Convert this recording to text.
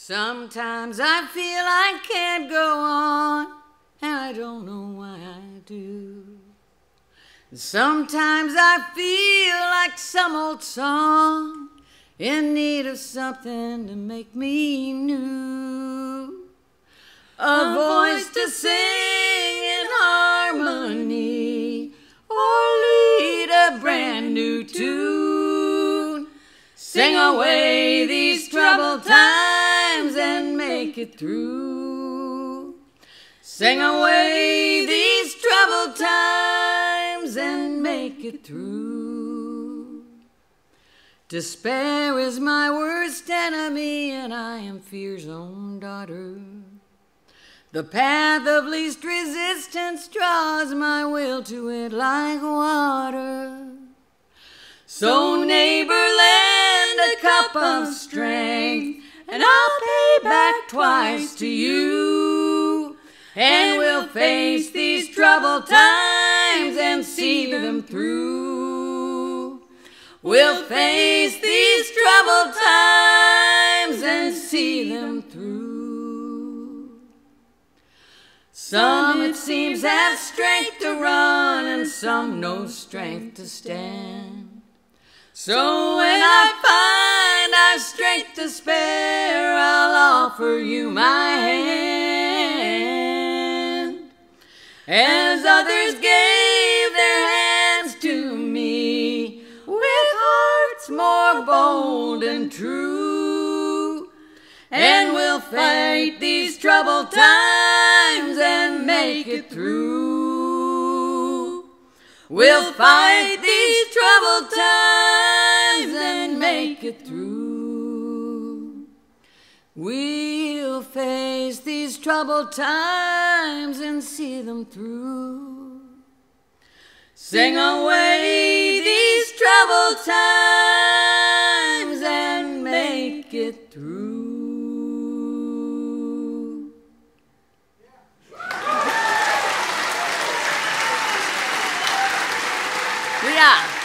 Sometimes I feel I can't go on, and I don't know why I do. Sometimes I feel like some old song in need of something to make me new. A voice to sing in harmony or lead a brand new tune. Sing away these troubled times and make it through. Sing away these troubled times and make it through. Despair is my worst enemy, and I am fear's own daughter. The path of least resistance draws my will to it like water. So, neighbor, lend a cup of strength and I'll pay back twice to you. And we'll face these troubled times and see them through. We'll face these troubled times and see them through. Some, it seems, have strength to run, and some no strength to stand. So when I find I've strength to spare, I'll offer you my hand. As others gave their hands to me, with hearts more bold and true. And we'll fight these troubled times and make it through. We'll fight these troubled times and make it through. We'll face these troubled times and see them through. Sing away these troubled times and make it through. Yeah. We are.